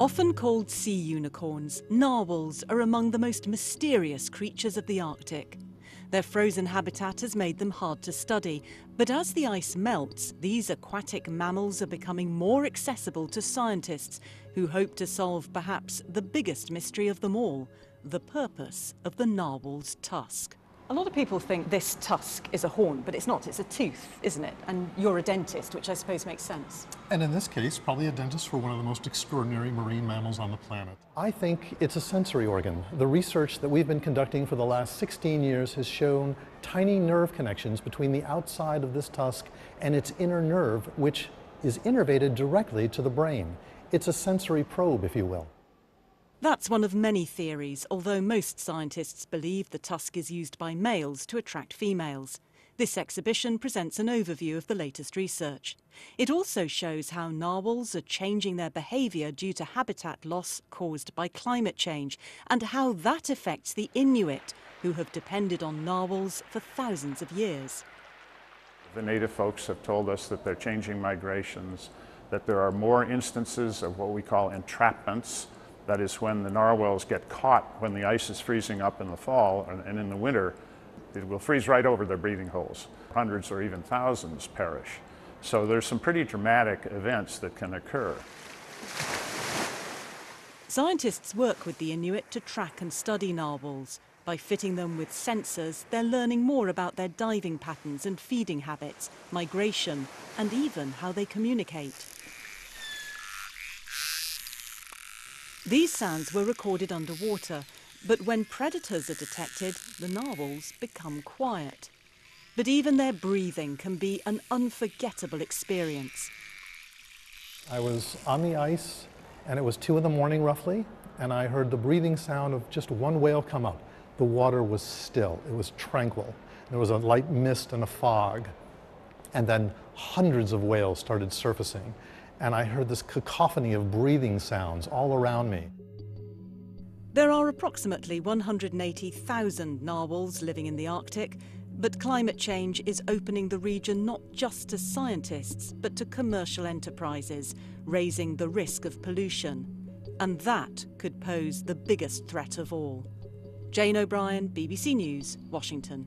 Often called sea unicorns, narwhals are among the most mysterious creatures of the Arctic. Their frozen habitat has made them hard to study, but as the ice melts, these aquatic mammals are becoming more accessible to scientists who hope to solve perhaps the biggest mystery of them all the purpose of the narwhal's tusk. A lot of people think this tusk is a horn, but it's not. It's a tooth, isn't it? And you're a dentist, which I suppose makes sense. And in this case, probably a dentist for one of the most extraordinary marine mammals on the planet. I think it's a sensory organ. The research that we've been conducting for the last 16 years has shown tiny nerve connections between the outside of this tusk and its inner nerve, which is innervated directly to the brain. It's a sensory probe, if you will. That's one of many theories, although most scientists believe the tusk is used by males to attract females. This exhibition presents an overview of the latest research. It also shows how narwhals are changing their behaviour due to habitat loss caused by climate change and how that affects the Inuit, who have depended on narwhals for thousands of years. The native folks have told us that they're changing migrations, that there are more instances of what we call entrapments, that is when the narwhals get caught when the ice is freezing up in the fall and in the winter, it will freeze right over their breathing holes. Hundreds or even thousands perish. So there's some pretty dramatic events that can occur. Scientists work with the Inuit to track and study narwhals. By fitting them with sensors, they're learning more about their diving patterns and feeding habits, migration, and even how they communicate. These sounds were recorded underwater, but when predators are detected, the narwhals become quiet. But even their breathing can be an unforgettable experience. I was on the ice, and it was two in the morning roughly, and I heard the breathing sound of just one whale come up. The water was still, it was tranquil. There was a light mist and a fog. And then hundreds of whales started surfacing and I heard this cacophony of breathing sounds all around me. There are approximately 180,000 narwhals living in the Arctic, but climate change is opening the region not just to scientists, but to commercial enterprises, raising the risk of pollution. And that could pose the biggest threat of all. Jane O'Brien, BBC News, Washington.